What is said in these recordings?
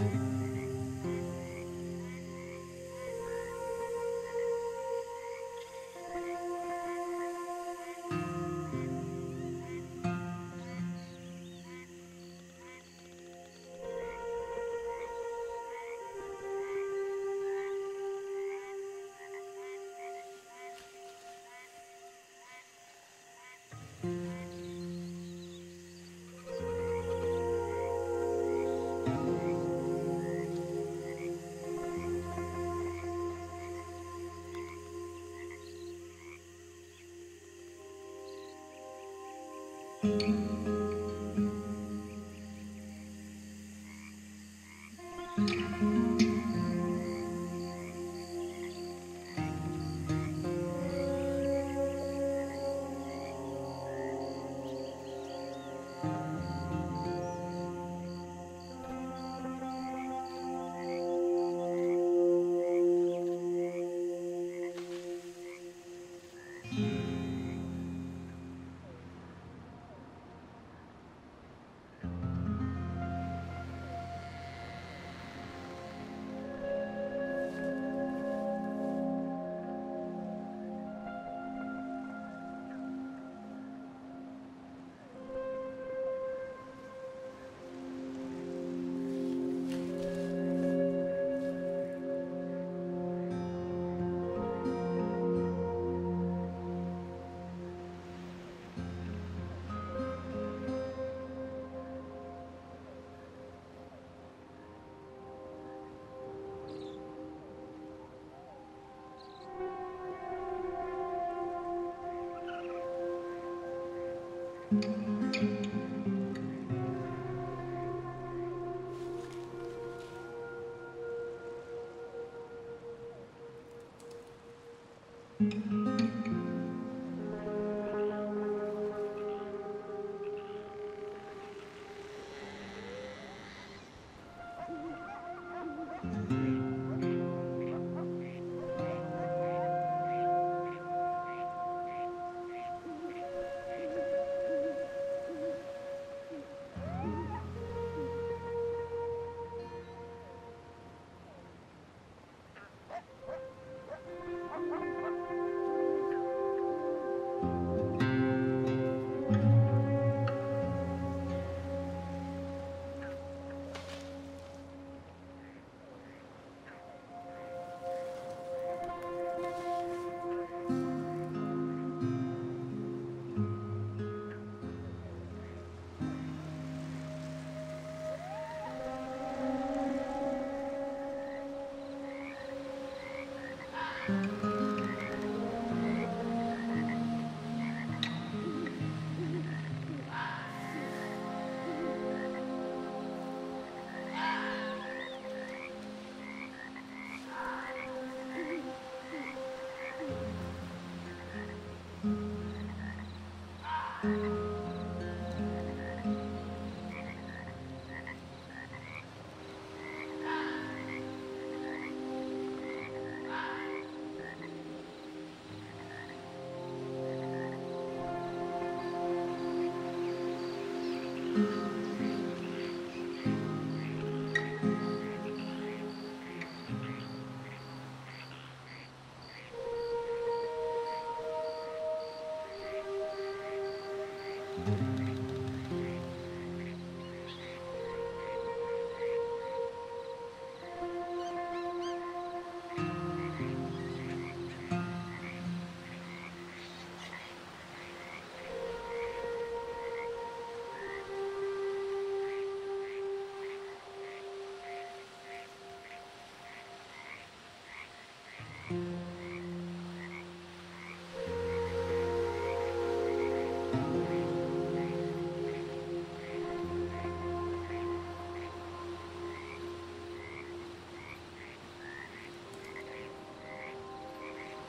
thank mm -hmm. you Música Thank mm -hmm. you.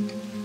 Mm-hmm.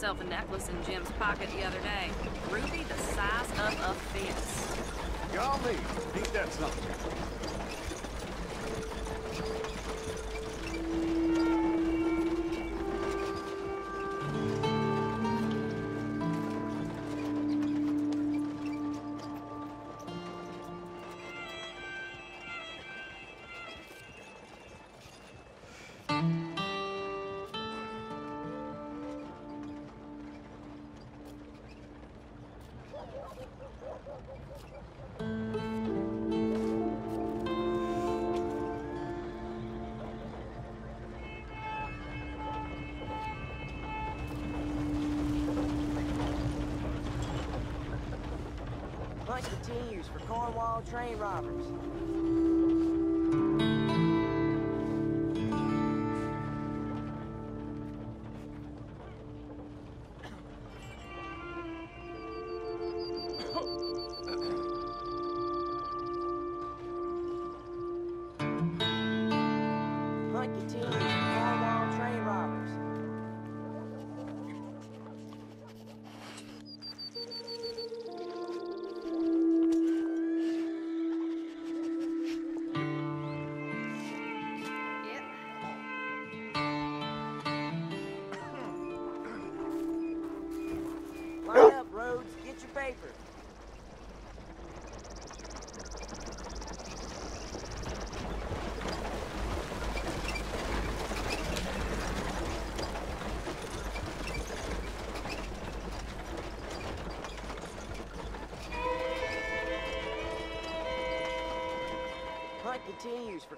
myself a necklace in Jim's pocket the other day. Ruby the size of a fist. Golly, ain't that something?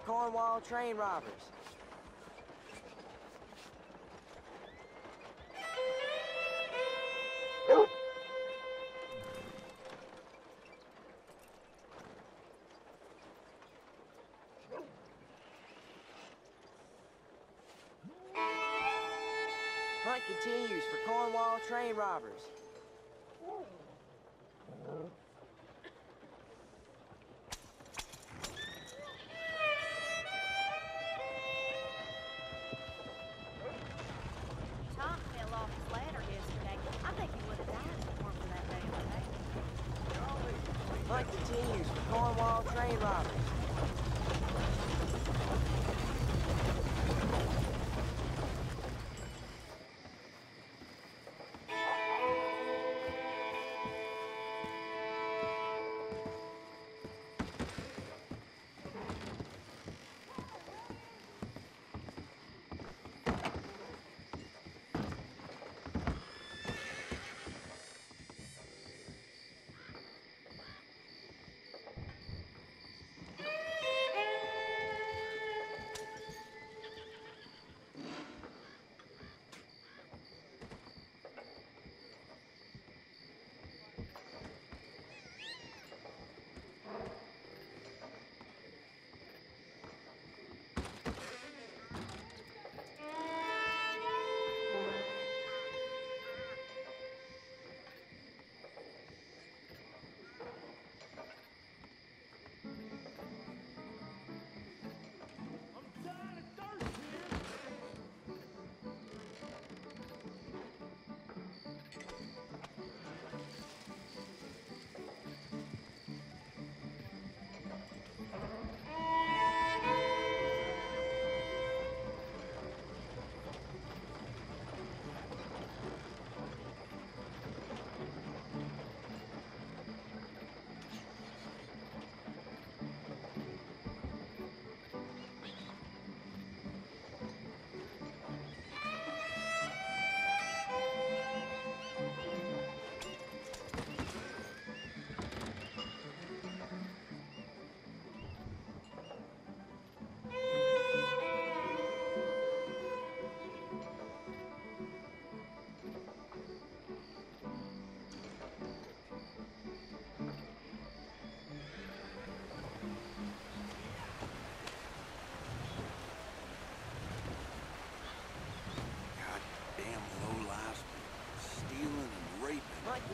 Cornwall train robbers. Hunt continues for Cornwall train robbers.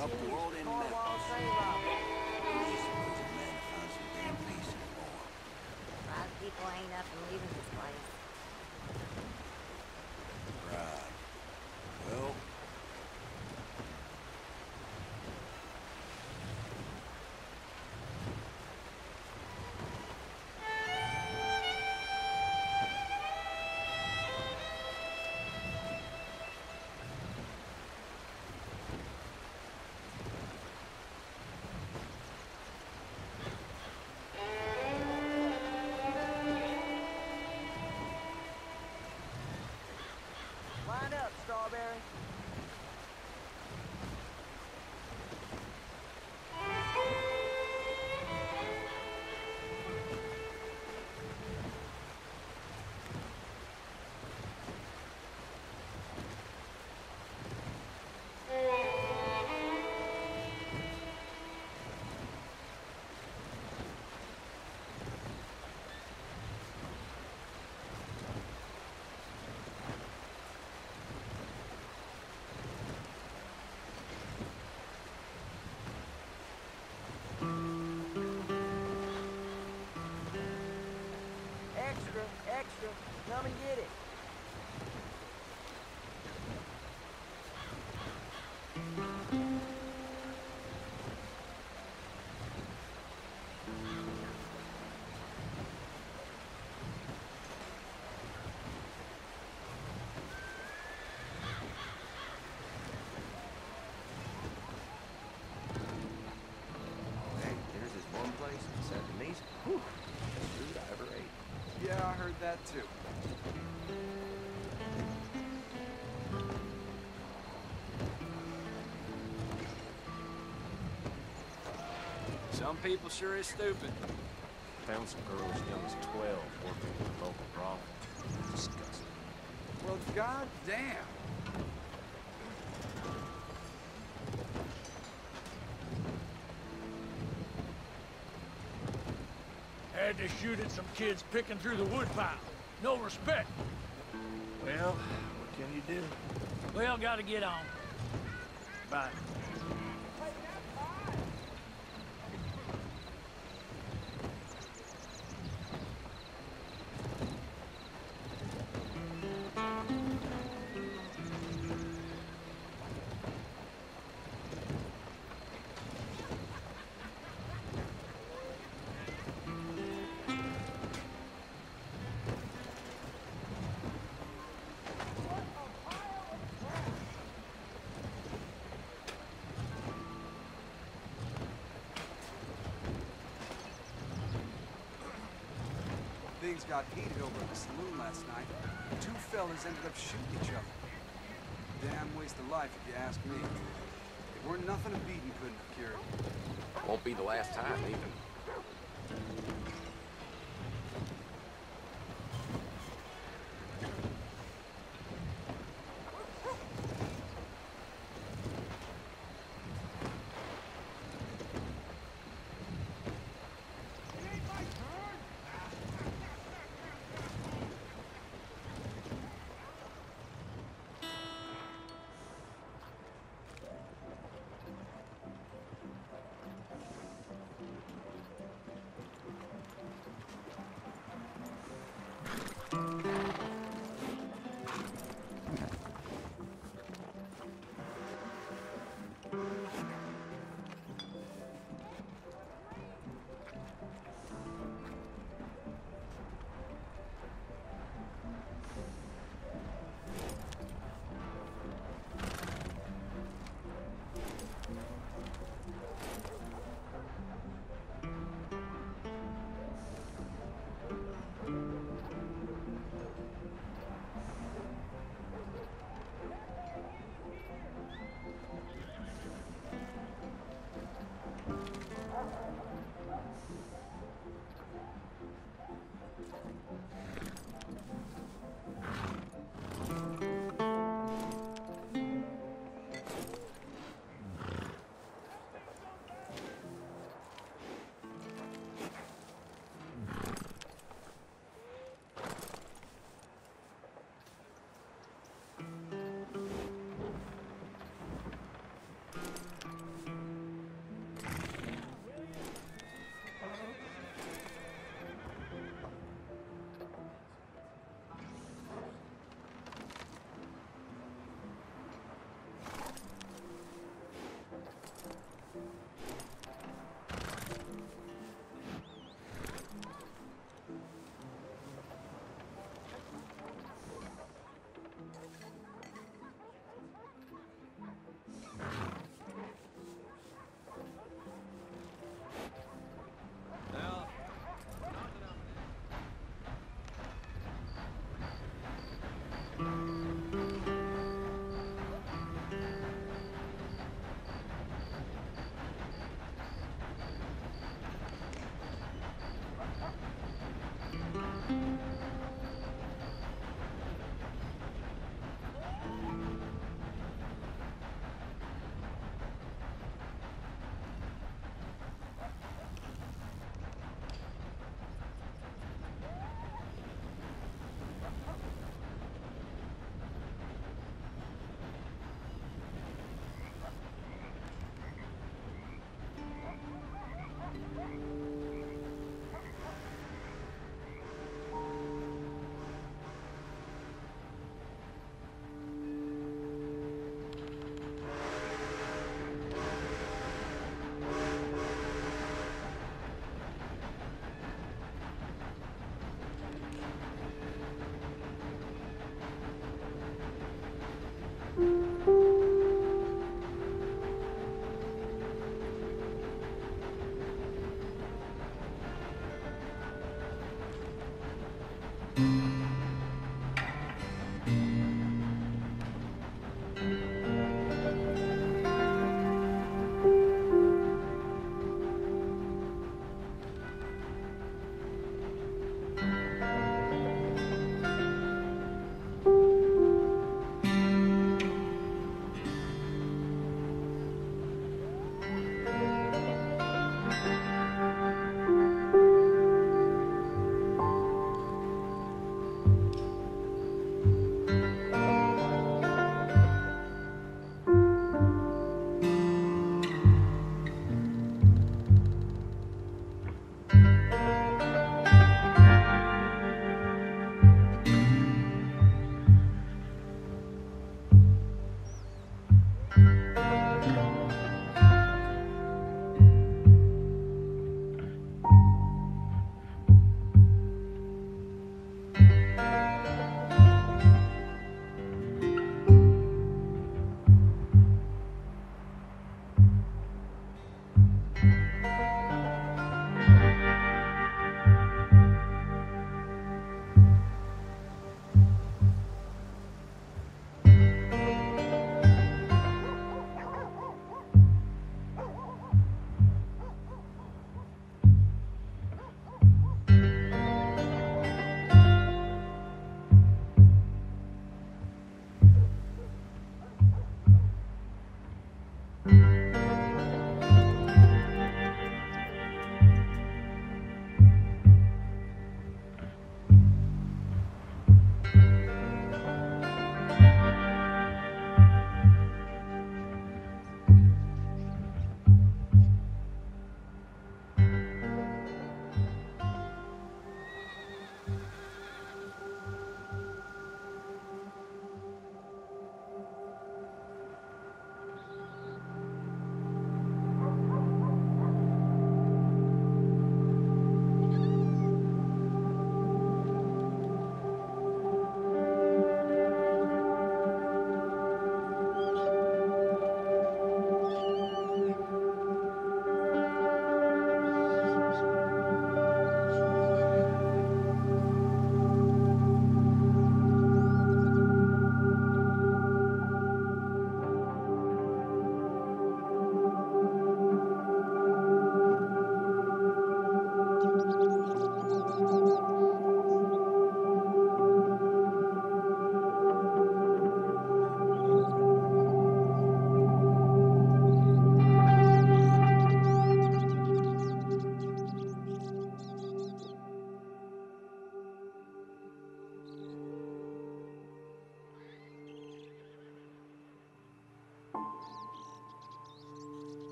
Up the world in These people ain't up and leaving Extra. Come and get it. Oh, hey, there's this one place Saint Denis. Whew, heard that too. Some people sure is stupid. Found some girl as young as 12 working in a local brothel. Disgusting. Well, goddamn. Shoot at some kids picking through the woodpile. No respect. Well, what can you do? Well, gotta get on. Bye. Things got heated over at the saloon last night. Two fellas ended up shooting each other. Damn waste of life, if you ask me. It weren't nothing a beating couldn't cured. Won't be the last time, even.